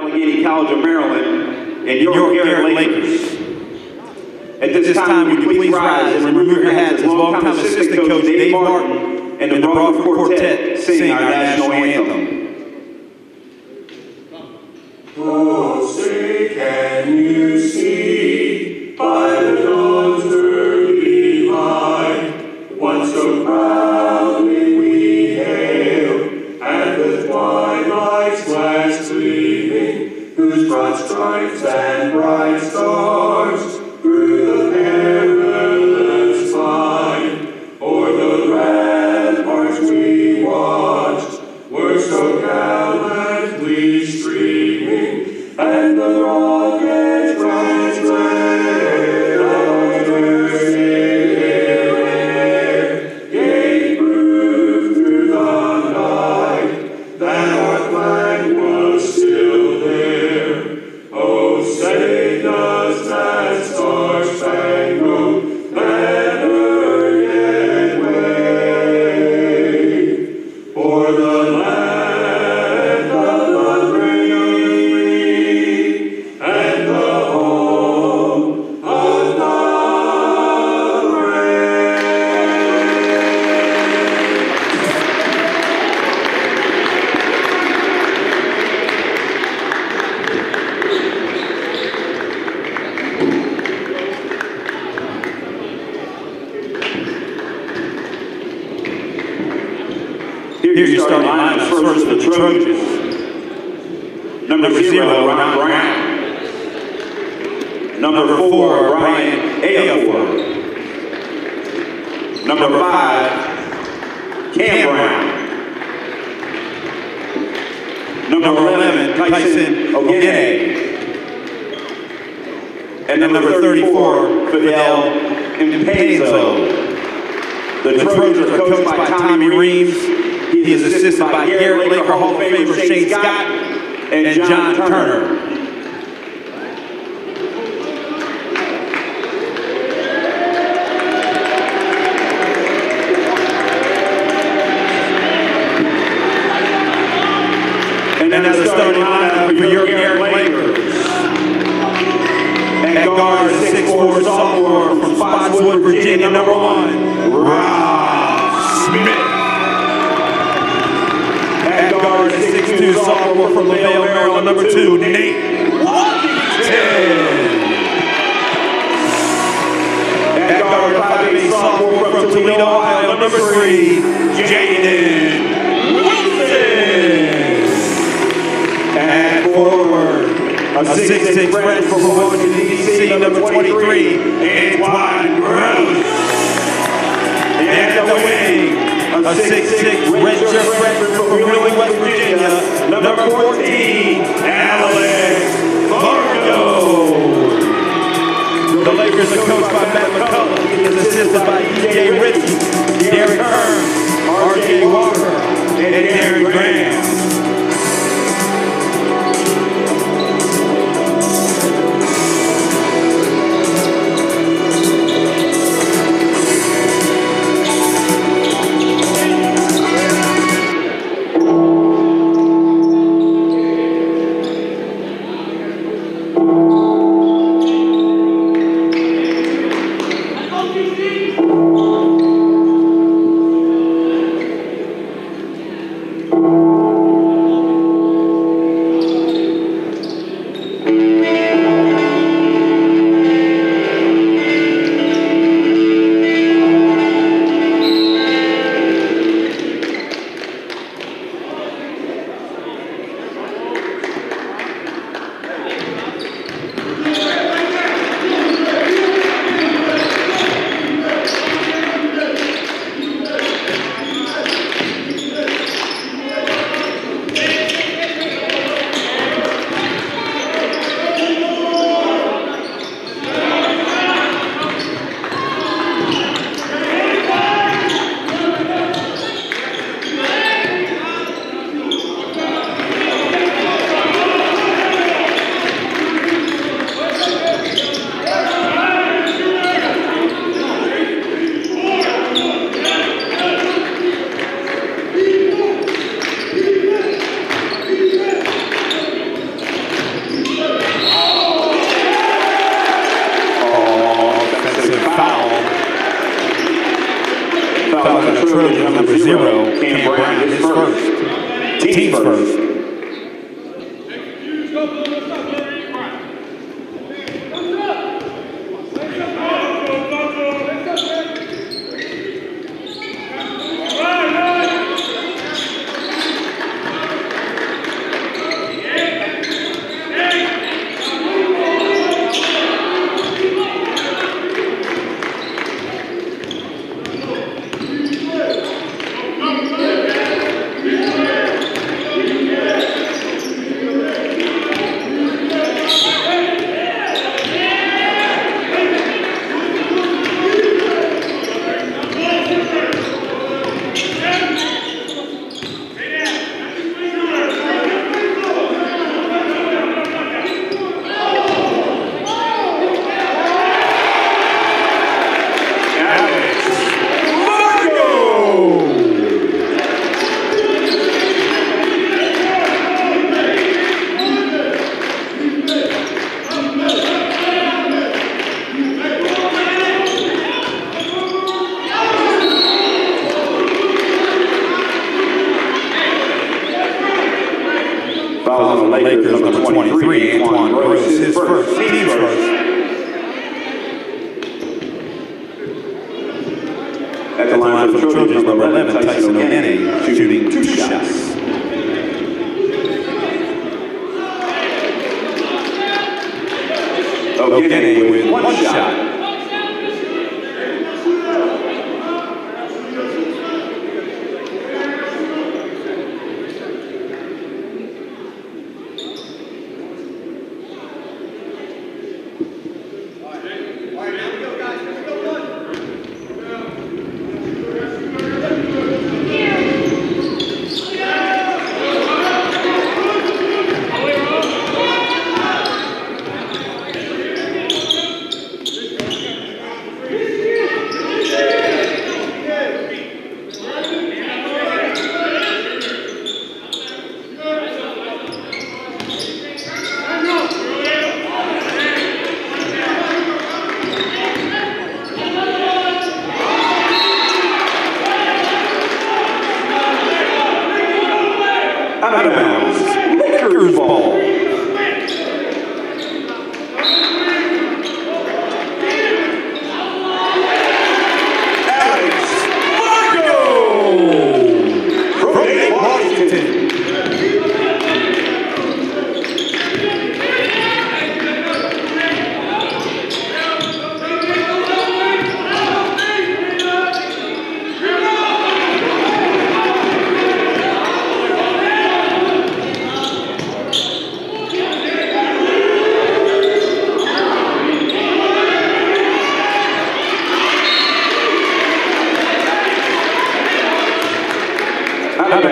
Allegany College of Maryland, and at Lakers. At this, this time, would you please rise and remove your hats as longtime assistant coach Dave Martin and the broadford Quartet sing our national anthem. Oh, say can you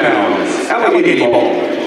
Bounds. Allegany ball.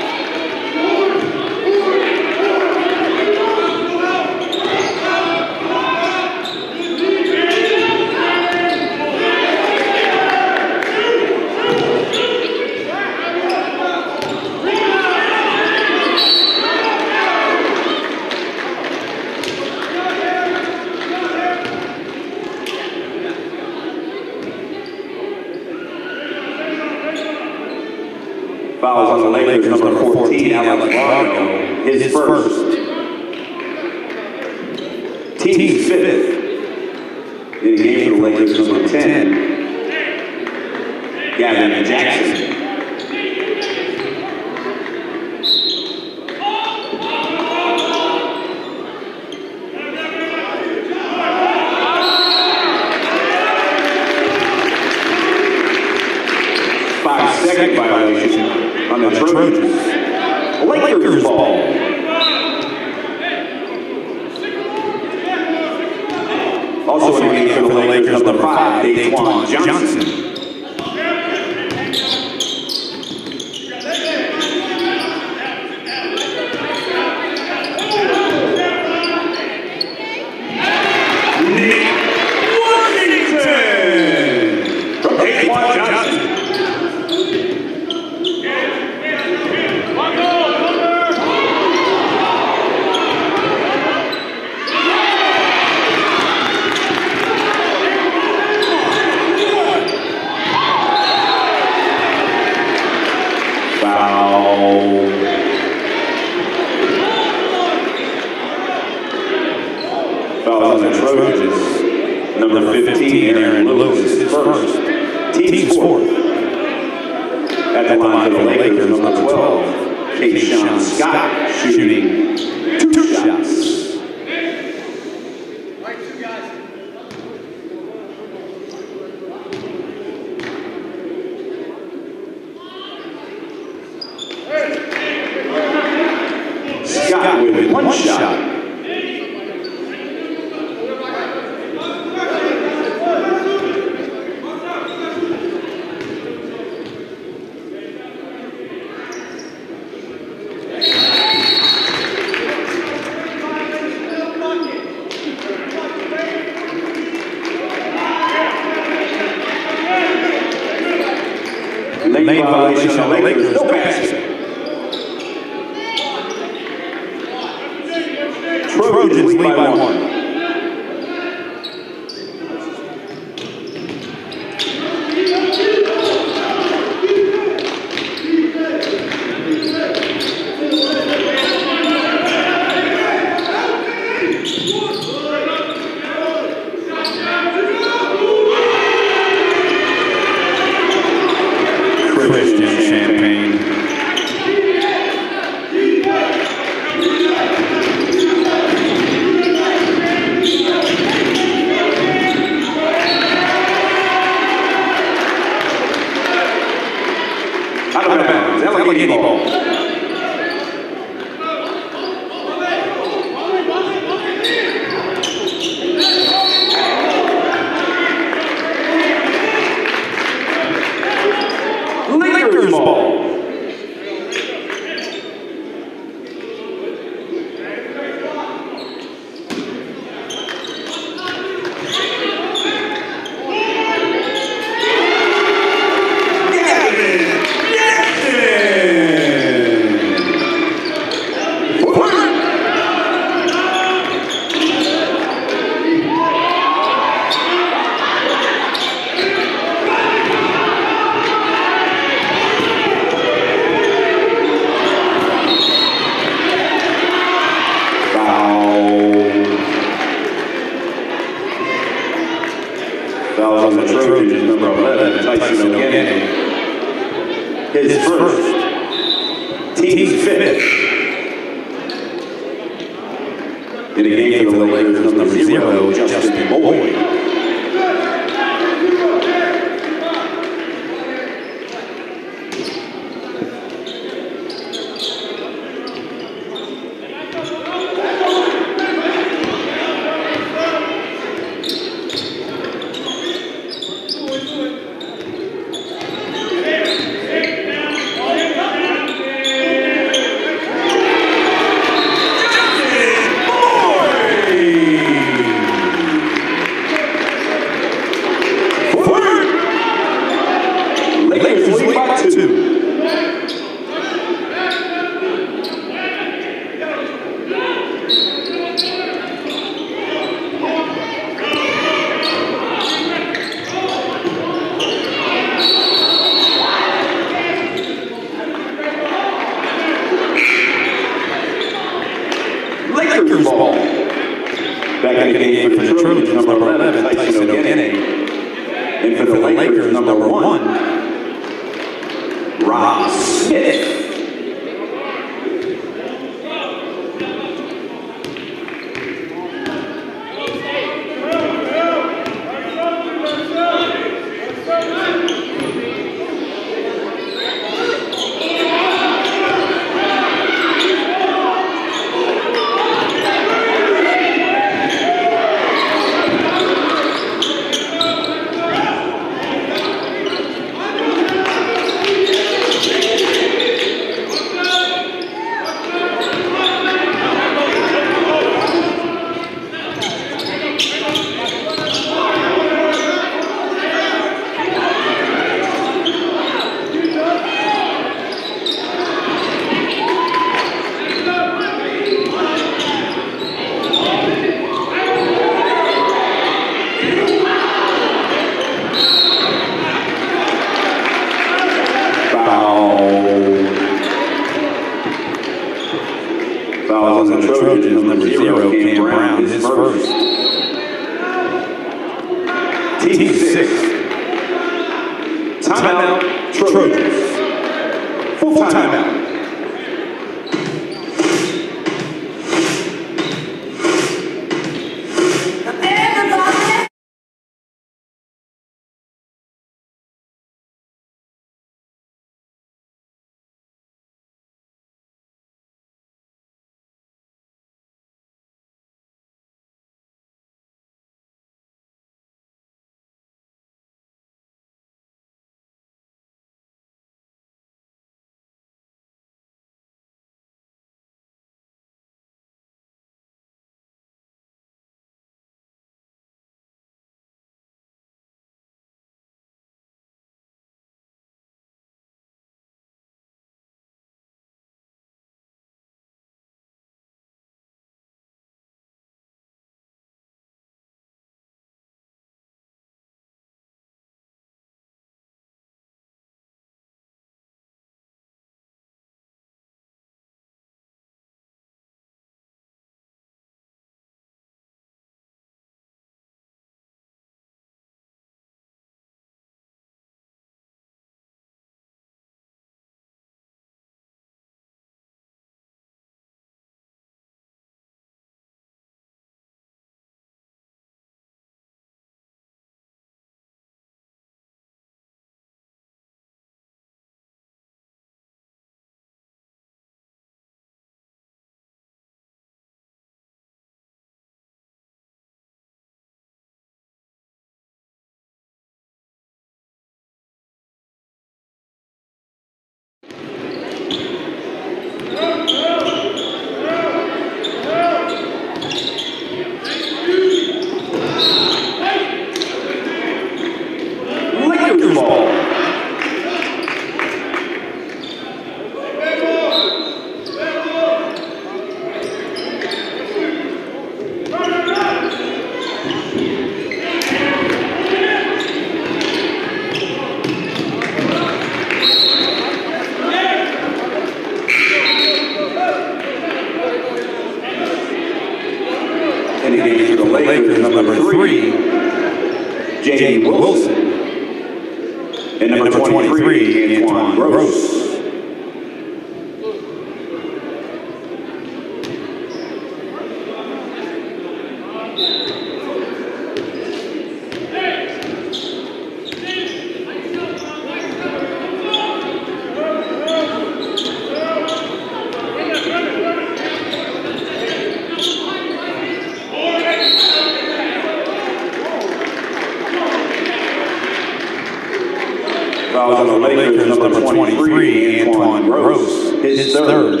23, Antoine Rose, his third.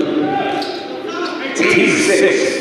T6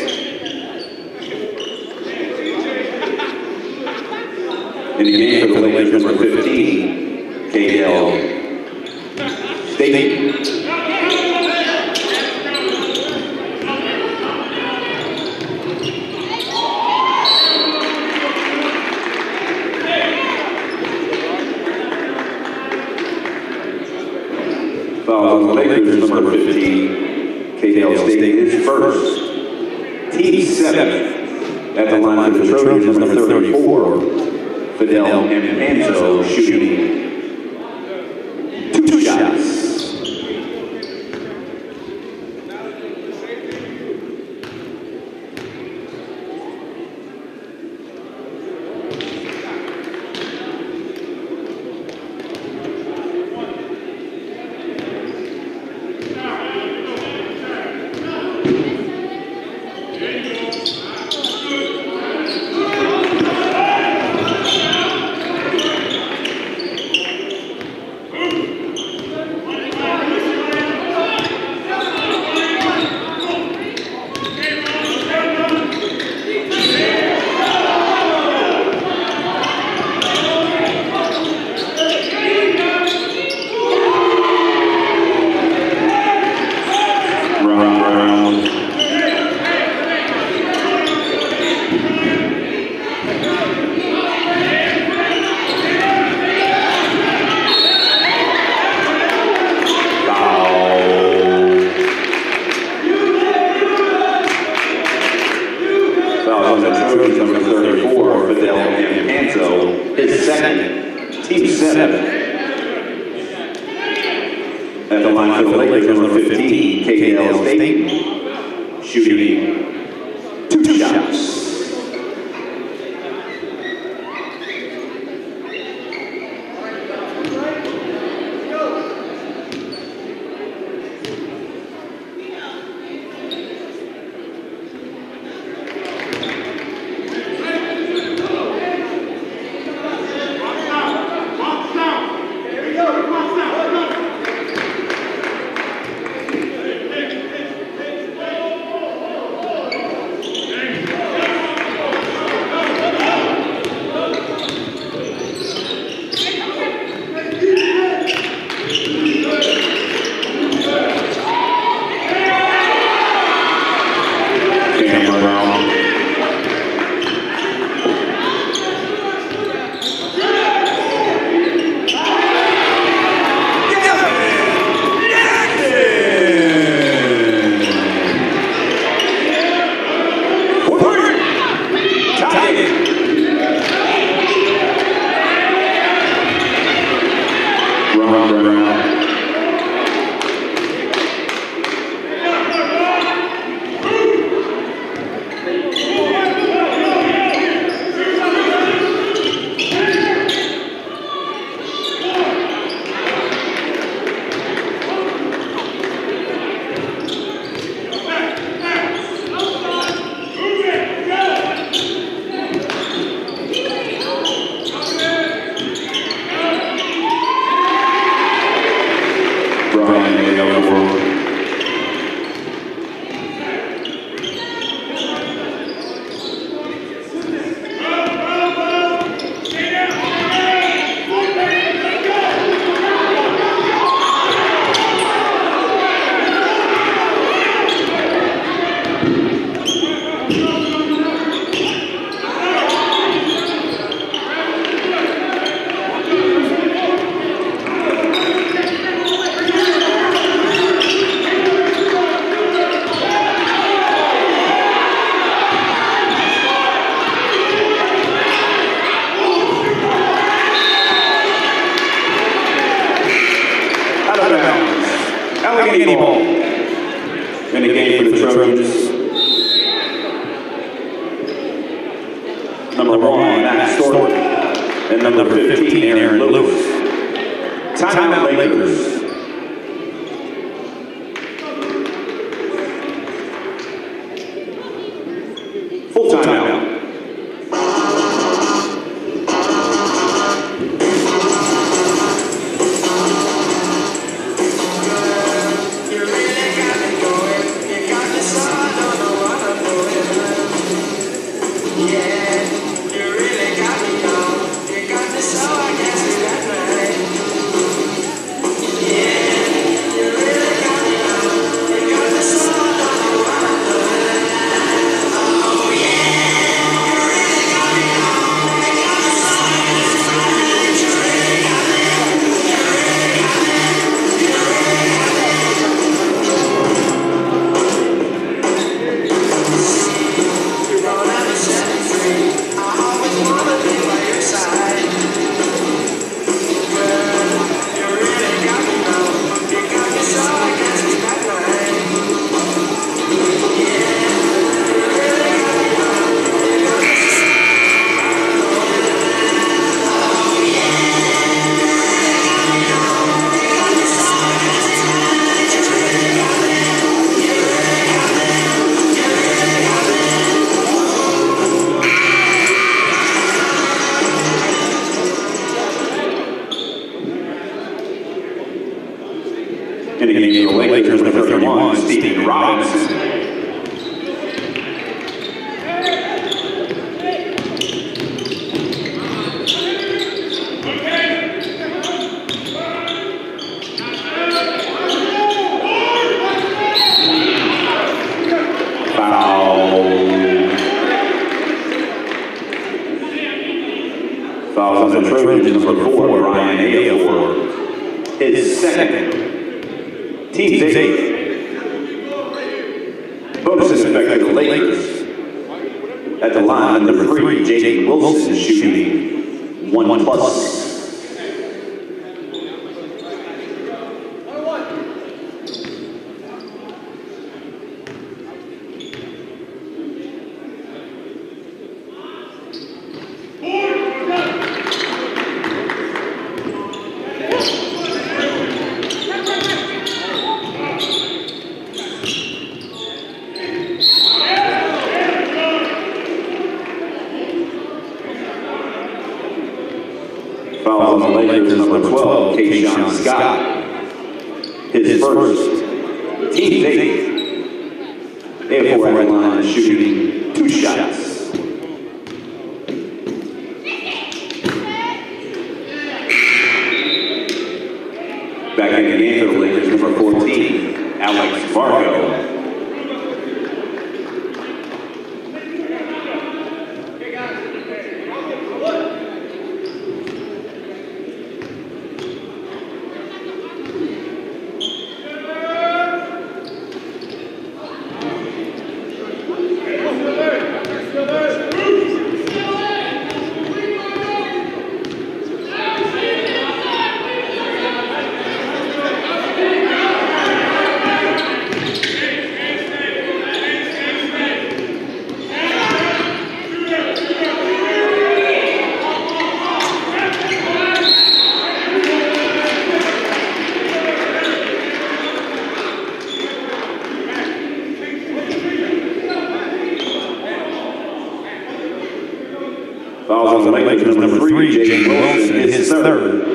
Fouls on the Lakers, number three, Jay Wilson, his third.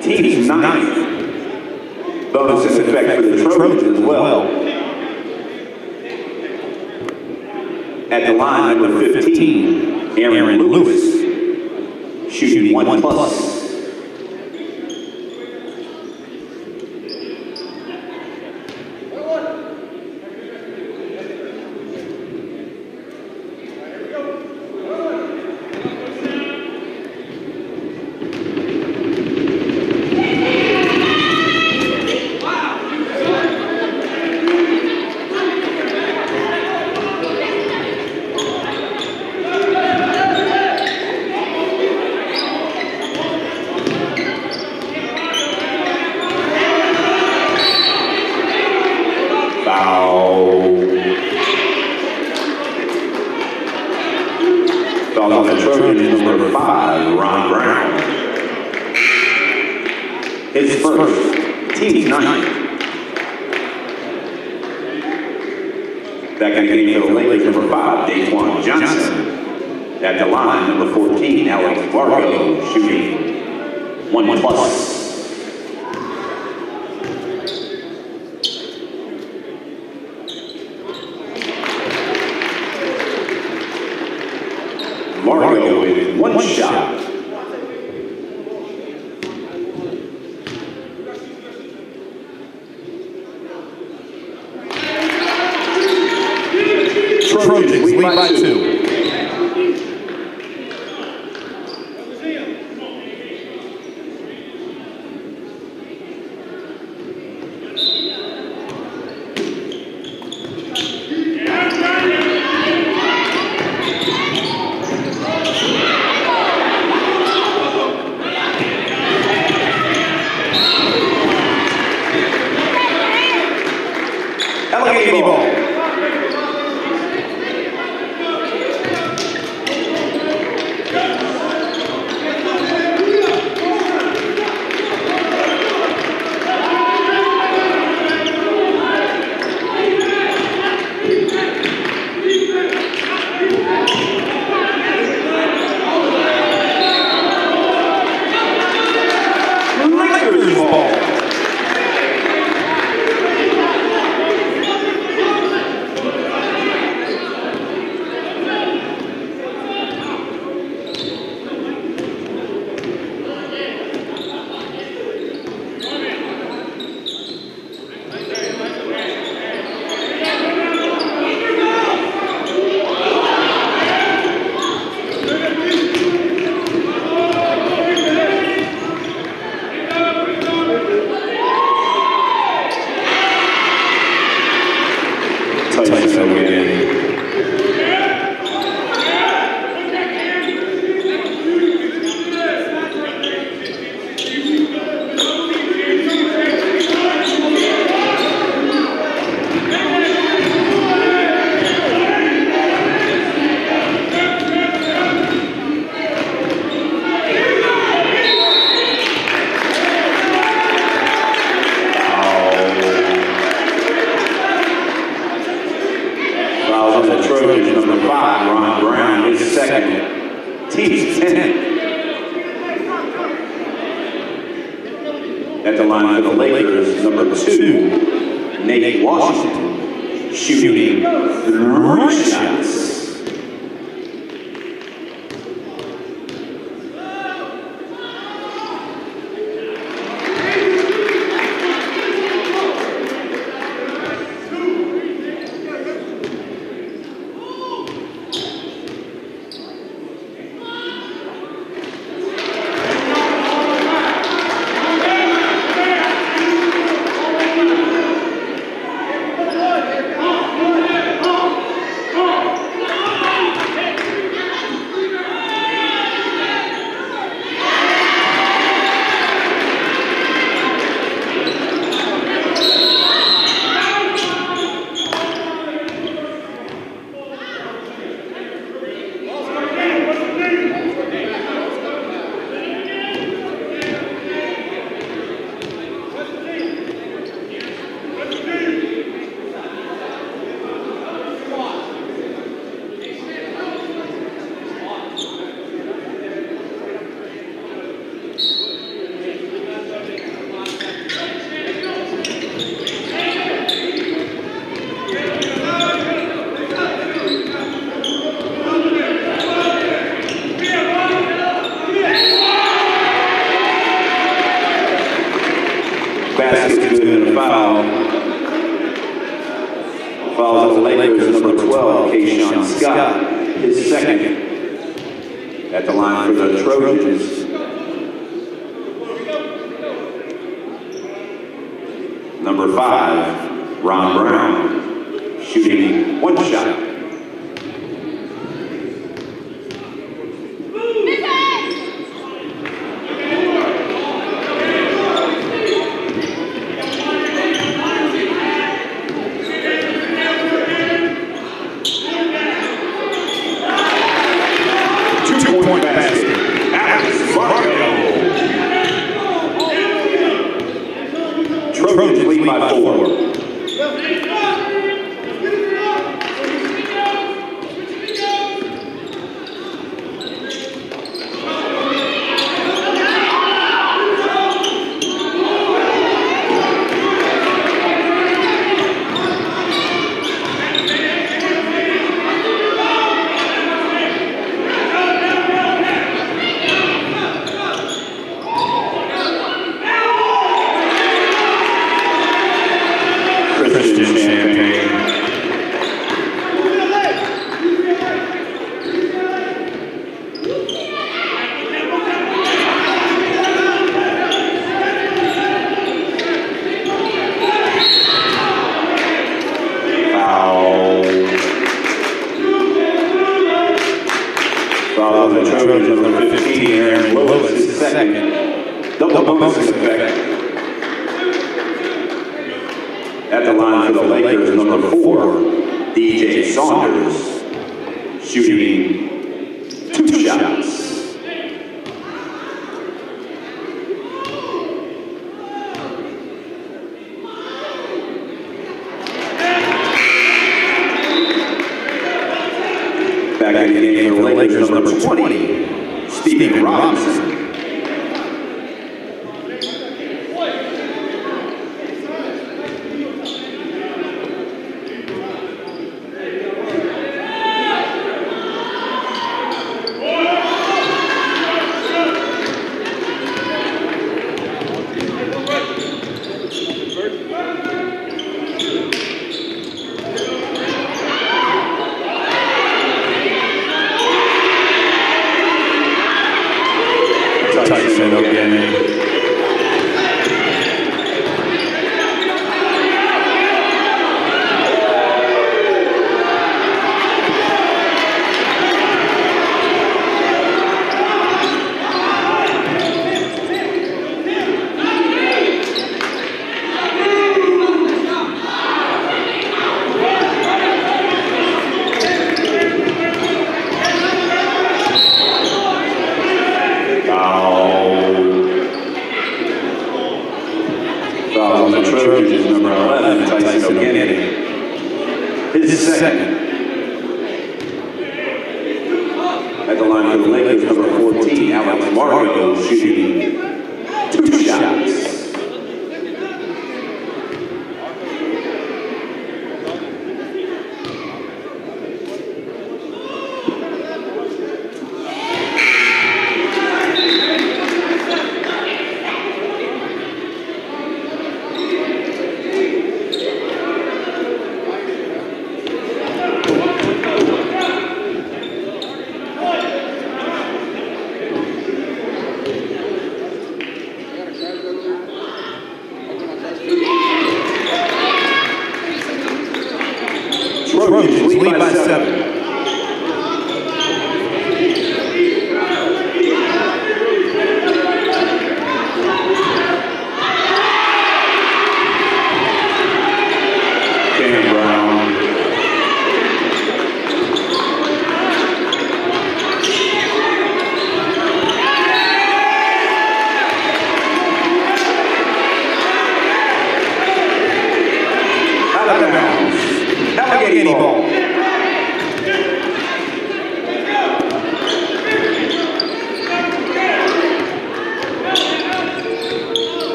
Team ninth. Bonus in effect for the Trojans as well. At the line, number 15, Aaron Lewis, shooting one plus.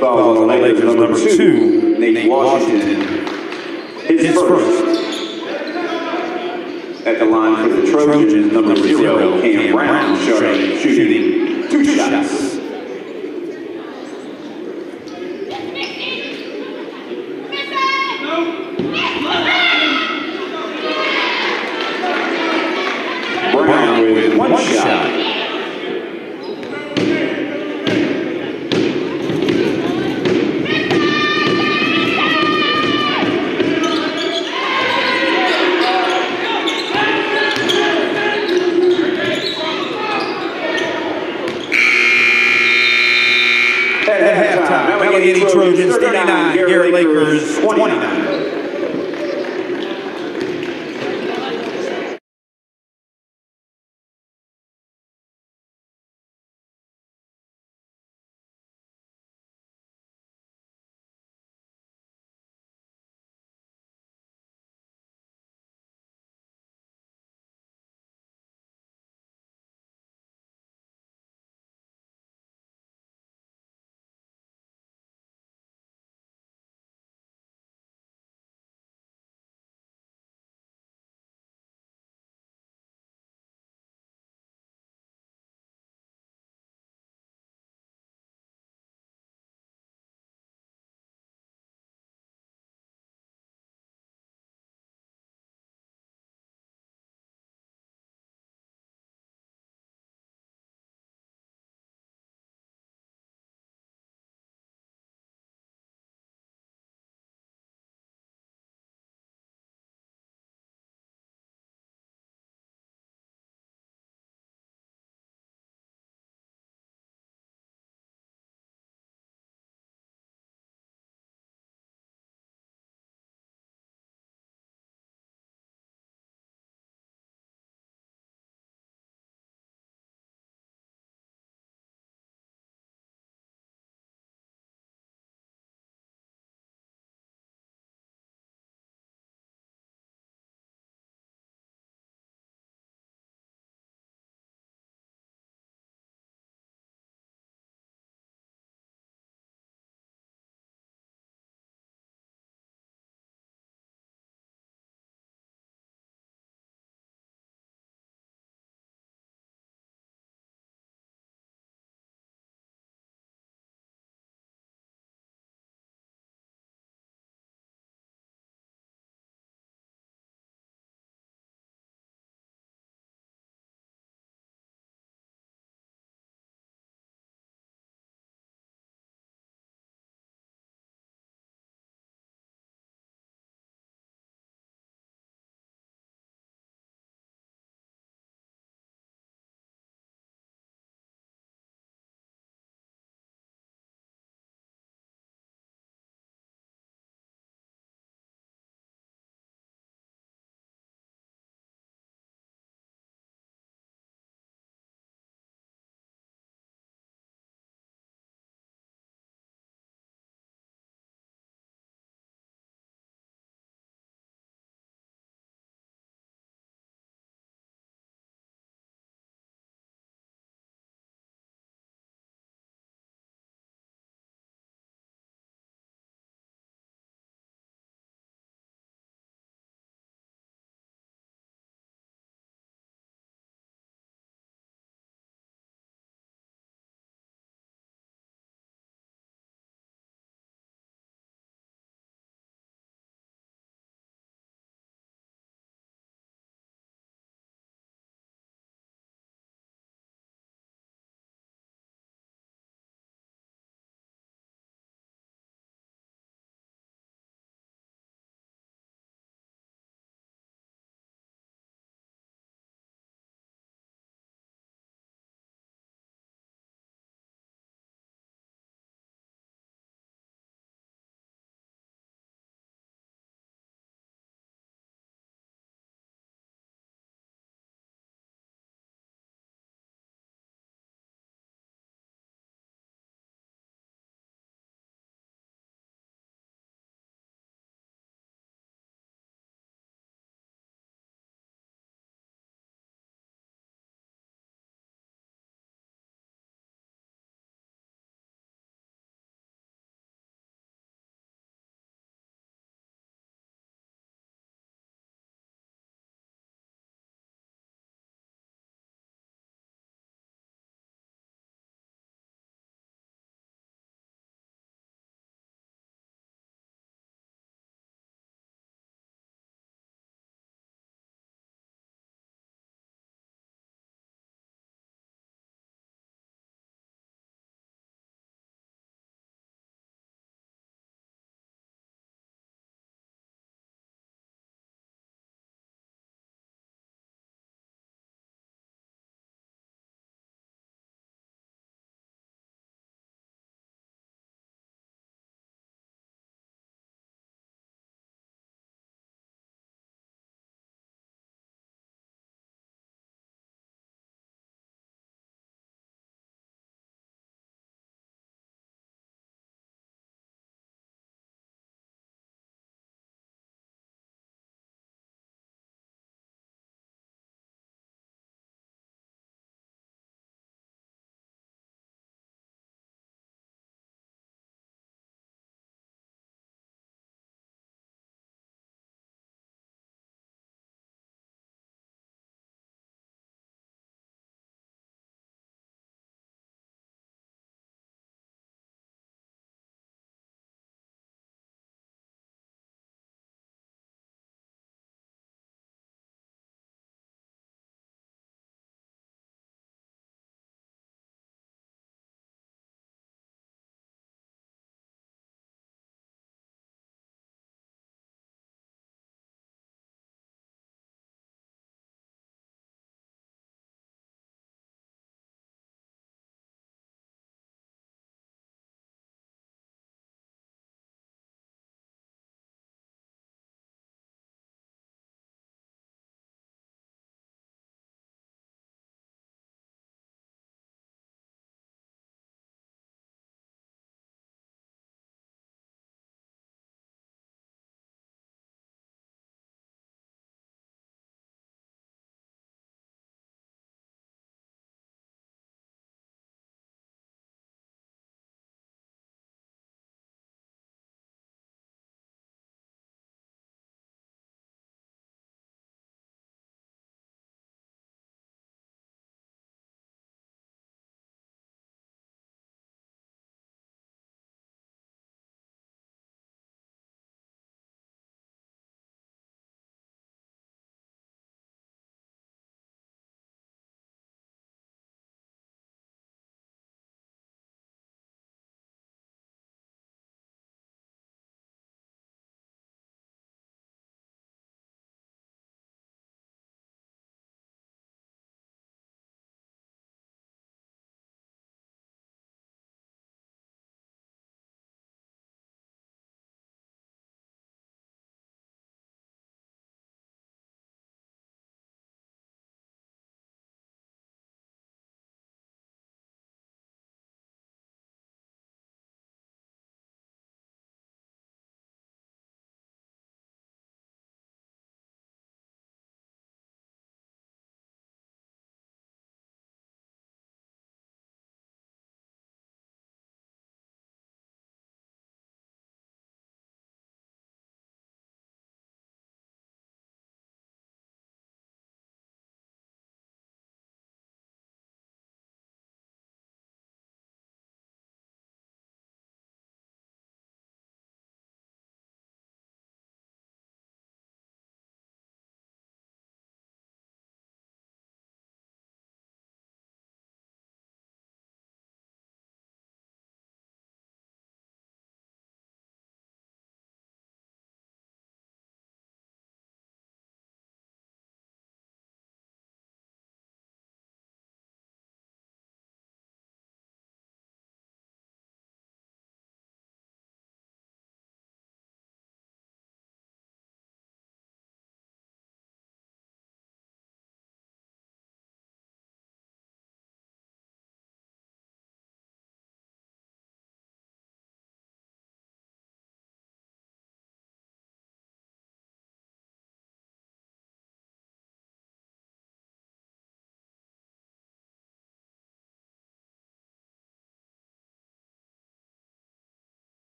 Fouls on the Lakers, number two, Nate Washington. His His first. first. At the line for the Trojans, number zero, Cam Brown, shooting, shooting two shots.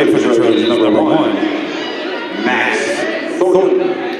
And for the Trojans, number one, Max Thornton.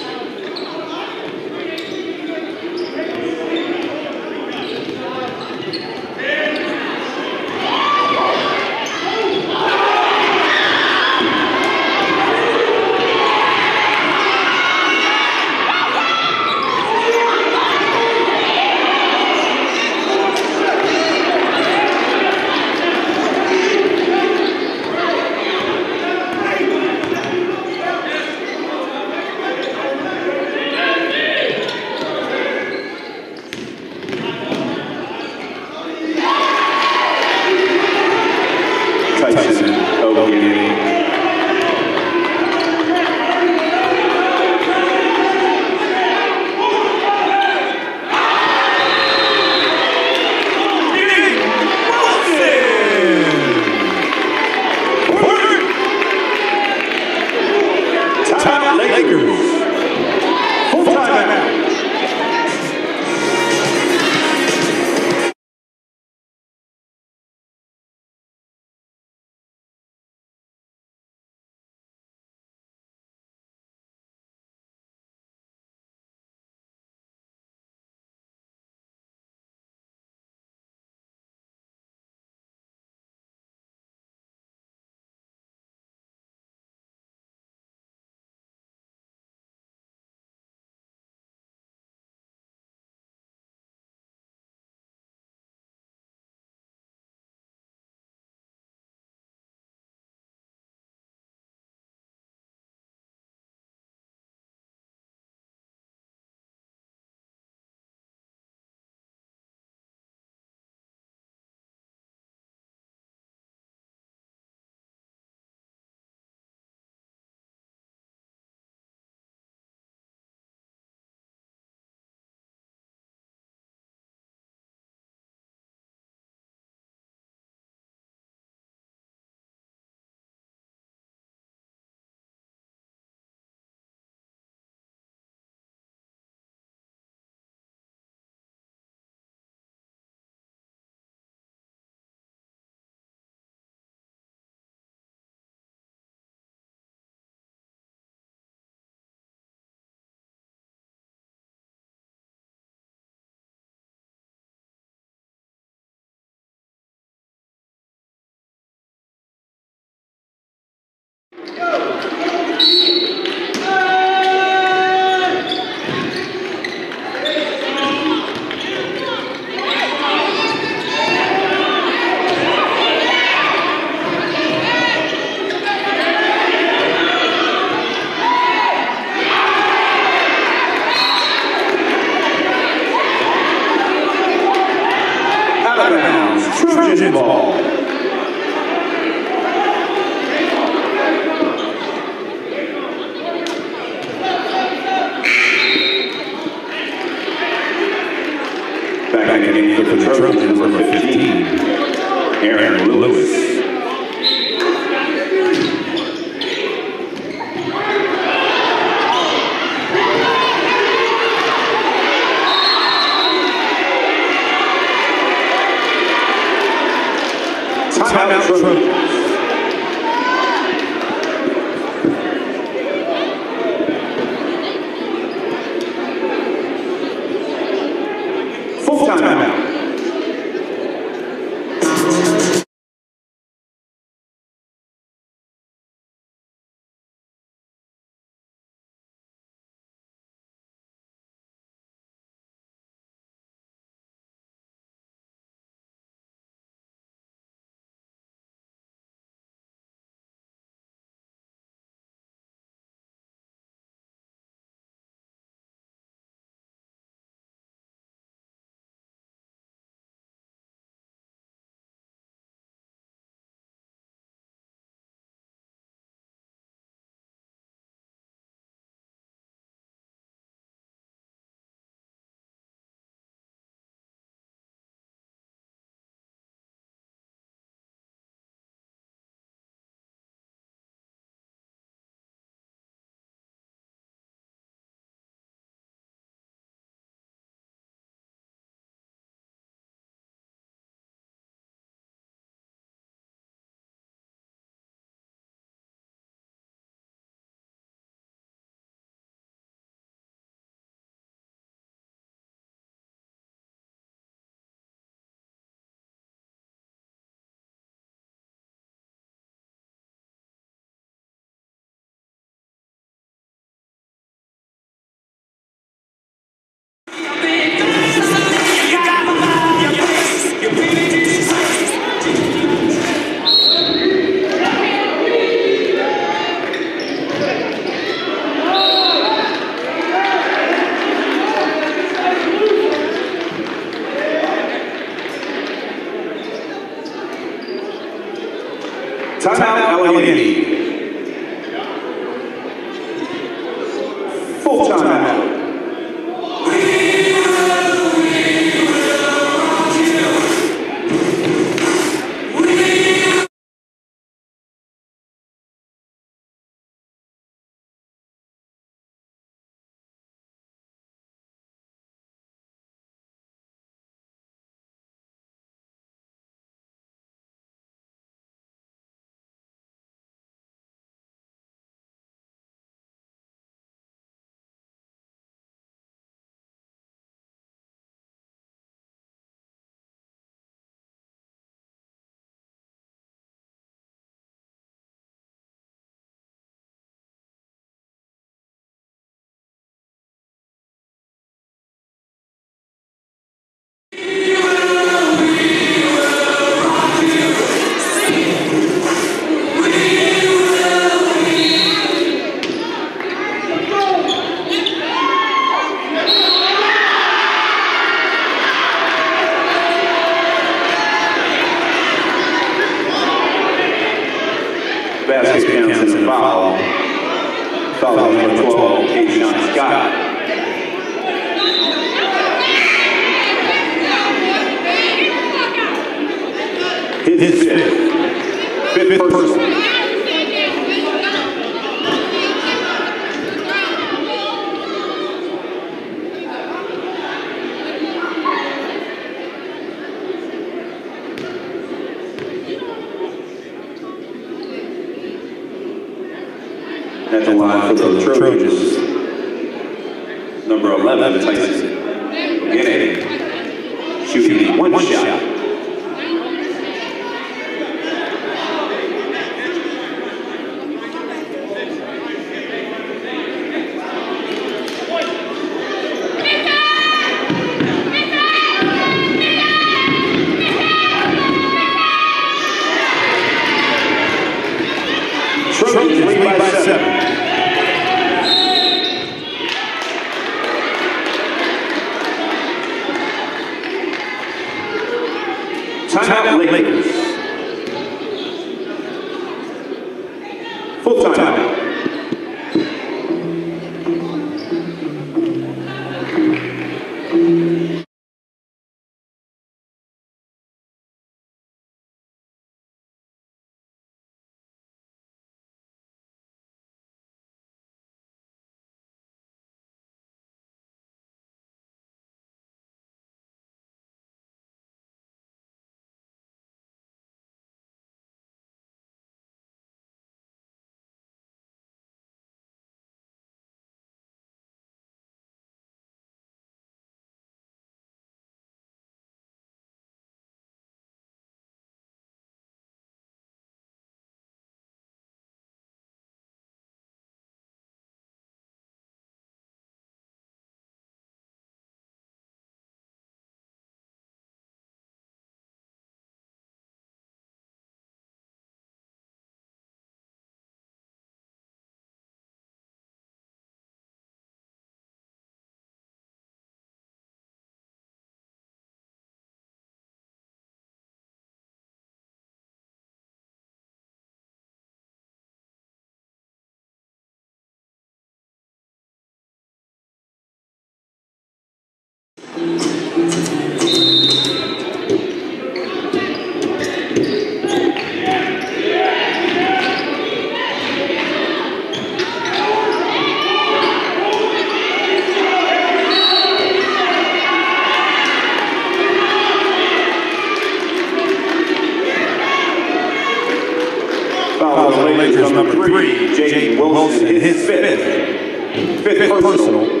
Number three, Jaden Wilson, in his fifth. Fifth personal.